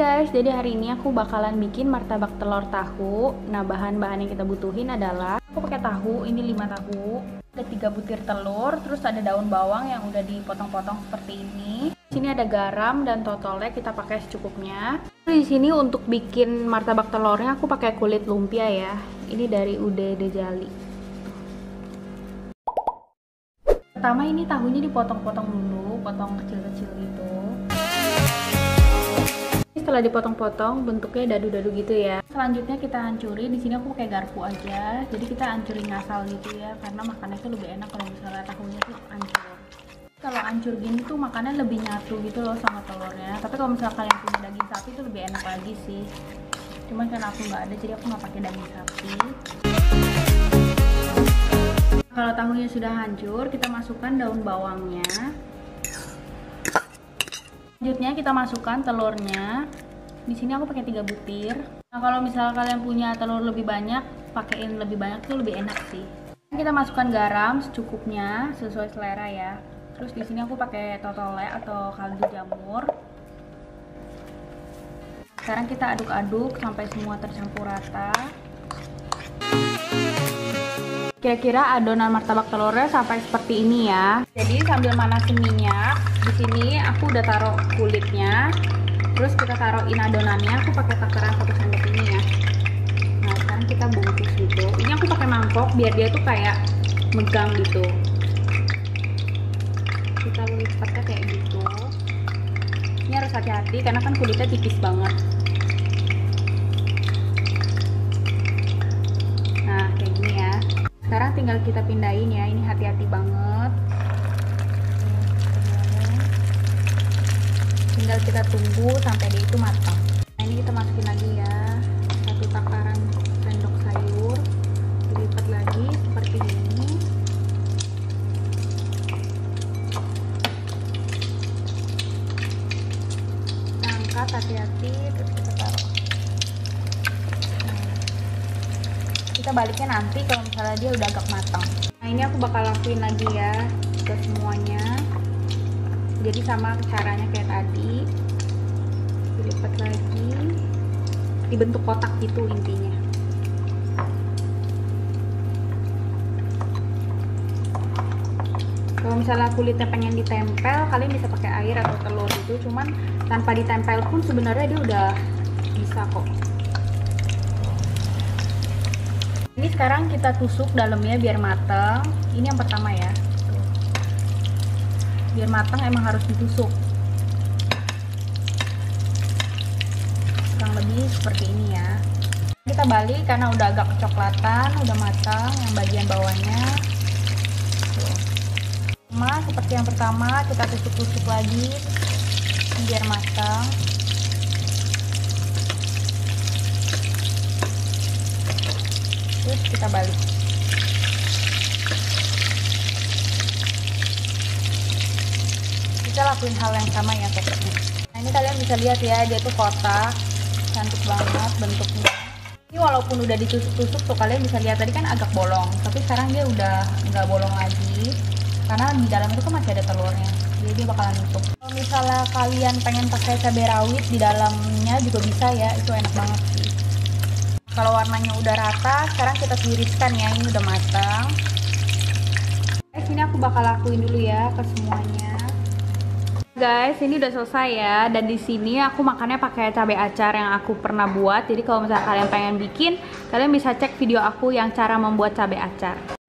guys, jadi hari ini aku bakalan bikin martabak telur tahu. Nah, bahan-bahan yang kita butuhin adalah aku pakai tahu, ini 5 tahu. Ada 3 butir telur, terus ada daun bawang yang udah dipotong-potong seperti ini. Sini ada garam dan totolnya kita pakai secukupnya. Di sini untuk bikin martabak telurnya aku pakai kulit lumpia ya. Ini dari Ude Dejali. Pertama ini tahunya dipotong-potong dulu, potong kecil-kecil gitu setelah dipotong-potong bentuknya dadu-dadu gitu ya. Selanjutnya kita hancurin di sini aku pakai garpu aja. Jadi kita hancurin ngasal gitu ya karena makannya itu lebih enak kalau misalnya tahunya tuh hancur. Kalau hancur gini tuh makannya lebih nyatu gitu loh sama telurnya. Tapi kalau misalnya kalian punya daging sapi itu lebih enak lagi sih. Cuman karena aku nggak ada jadi aku nggak pakai daging sapi. Kalau tahunya sudah hancur kita masukkan daun bawangnya Selanjutnya kita masukkan telurnya. Di sini aku pakai 3 butir. Nah, kalau misalnya kalian punya telur lebih banyak, pakaiin lebih banyak tuh lebih enak sih. Kita masukkan garam secukupnya sesuai selera ya. Terus di sini aku pakai totole atau kaldu jamur. Sekarang kita aduk-aduk sampai semua tercampur rata. Kira-kira adonan martabak telurnya sampai seperti ini ya. Jadi sambil manasin minyak, di sini aku udah taruh kulitnya. Terus kita taruhin adonannya, aku pakai takaran satu sendok ini ya. Nah sekarang kita bungkus gitu. Ini aku pakai mangkok biar dia tuh kayak megang gitu. Kita lipatnya kayak gitu. Ini harus hati-hati karena kan kulitnya tipis banget. Sekarang tinggal kita pindahin ya ini hati-hati banget. Tinggal kita tunggu sampai dia itu matang kita baliknya nanti kalau misalnya dia udah agak matang. Nah ini aku bakal lakuin lagi ya ke semuanya. Jadi sama caranya kayak tadi. Dilipat lagi. Dibentuk kotak gitu intinya. Kalau misalnya kulitnya pengen ditempel kalian bisa pakai air atau telur gitu. Cuman tanpa ditempel pun sebenarnya dia udah bisa kok ini sekarang kita tusuk dalamnya biar matang ini yang pertama ya. Biar matang emang harus ditusuk. Kurang lebih seperti ini ya. Kita balik karena udah agak kecoklatan udah matang yang bagian bawahnya. Sama seperti yang pertama kita tusuk-tusuk lagi biar matang terus kita balik. Kita lakuin hal yang sama ya pokoknya nah ini kalian bisa lihat ya dia tuh kotak cantik banget bentuknya. Ini walaupun udah ditusuk-tusuk tuh kalian bisa lihat tadi kan agak bolong tapi sekarang dia udah nggak bolong lagi karena di dalam itu kan masih ada telurnya jadi dia bakalan nutup. Kalau misalnya kalian pengen pakai cabai rawit di dalamnya juga bisa ya itu enak banget kalau warnanya udah rata sekarang kita tiriskan ya ini udah matang. Guys ini aku bakal lakuin dulu ya ke semuanya. Guys ini udah selesai ya dan di sini aku makannya pakai cabai acar yang aku pernah buat. Jadi kalau misalnya kalian pengen bikin kalian bisa cek video aku yang cara membuat cabai acar